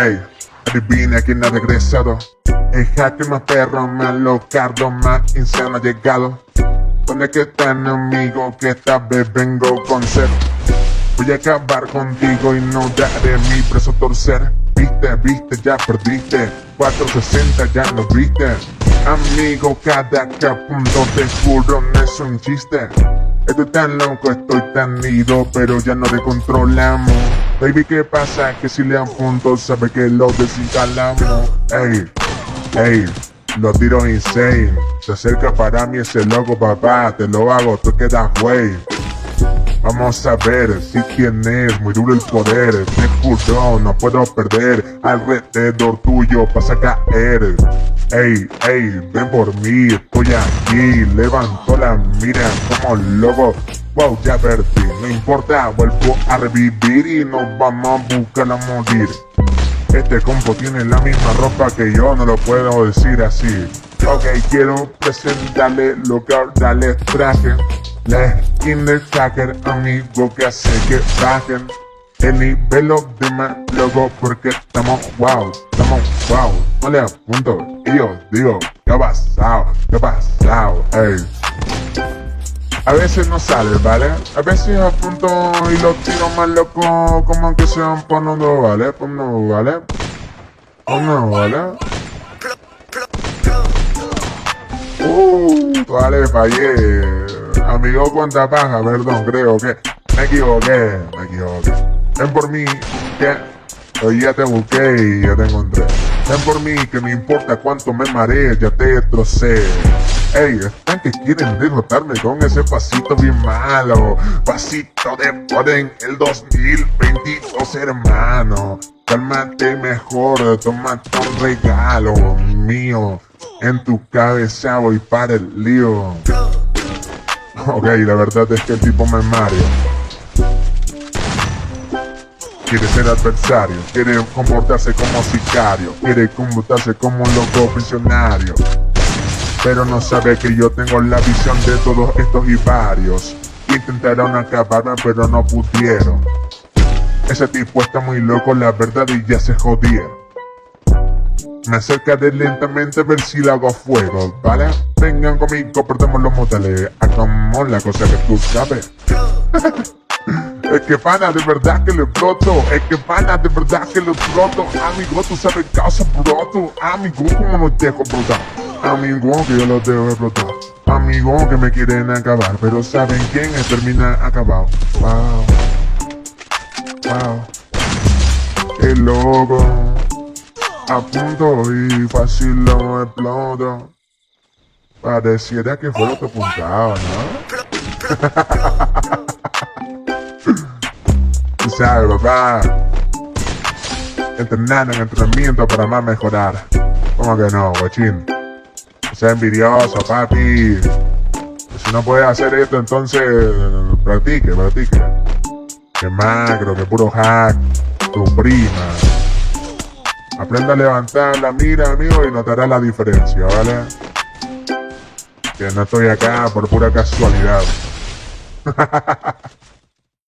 Adivina quién ha regresado. El hacker más perro, más locardo, más insano ha llegado. ¿Dónde que está amigo que esta vez vengo con ser? Voy a acabar contigo y no daré mi preso torcer. Viste, viste, ya perdiste. 460 ya lo viste. Amigo, cada punto te juro no es un chiste. Estoy tan loco, estoy tan ido, pero ya no te controlamos. Baby, ¿qué pasa? Que si le apunto, sabe que lo desinstalamos. Ey, ey, lo tiro insane. Se acerca para mí ese loco, papá. Te lo hago, tú quedas güey. Vamos a ver si quién es, muy duro el poder. Me juro, no puedo perder. Alrededor tuyo pasa a caer. Ey, ey, ven por mí, estoy aquí. Levanto la mira como lobo. Wow, ya perdí, no importa, vuelvo a revivir y nos vamos a buscar a morir. Este compo tiene la misma ropa que yo, no lo puedo decir así. Ok, quiero presentarle lo que traje. La skin del hacker, amigo, que hace que bajen el nivel de más loco porque estamos wow, estamos wow. No le apunto y yo digo, ¿qué ha pasado? ¿Qué ha pasado? Ey. A veces no sale, ¿vale? A veces apunto y lo tiro más loco, como que sean por no, ¿vale? Por no, ¿vale? Por no, ¿vale? Uh, vale, fallé. Amigo, cuánta paja, perdón, creo que me equivoqué, me equivoqué. Ven por mí, que hoy ya te busqué y ya te encontré. Ven por mí, que me importa cuánto me marees, ya te destrocé. Ey, están que quieren derrotarme con ese pasito bien malo. Pasito de poder el 2022, hermano. Cálmate mejor, tómate un regalo mío. En tu cabeza voy para el lío. Ok, la verdad es que el tipo me mario. Quiere ser adversario, quiere comportarse como sicario, quiere comportarse como un loco prisionario. Pero no sabe que yo tengo la visión de todos estos y varios. Intentaron acabarme pero no pudieron. Ese tipo está muy loco, la verdad, y ya se jodieron. Me acercaré lentamente a ver si le hago fuego, ¿vale? Vengan conmigo, perdemos los moteles. Hagamos la cosa que tú sabes. Es que pana, de verdad que le broto. Es que pana, de verdad que le broto. Amigo, tú sabes causa broto. Amigo, como no dejo brotar. Amigo, que yo lo dejo brotar. Amigo, que me quieren acabar. Pero ¿saben quién es? Termina acabado. Wow. Wow. El loco. A punto y fácil lo exploto. Pareciera que fue otro puntado, ¿no? Tú sabes, papá. Entrenando en entrenamiento para más mejorar. ¿Cómo que no, guachín? Sea envidioso, papi. Si no puedes hacer esto, entonces practique, practique. Que macro, que puro hack. Tu prima. Aprenda a levantar la mira, amigo, y notará la diferencia, ¿vale? Que no estoy acá por pura casualidad.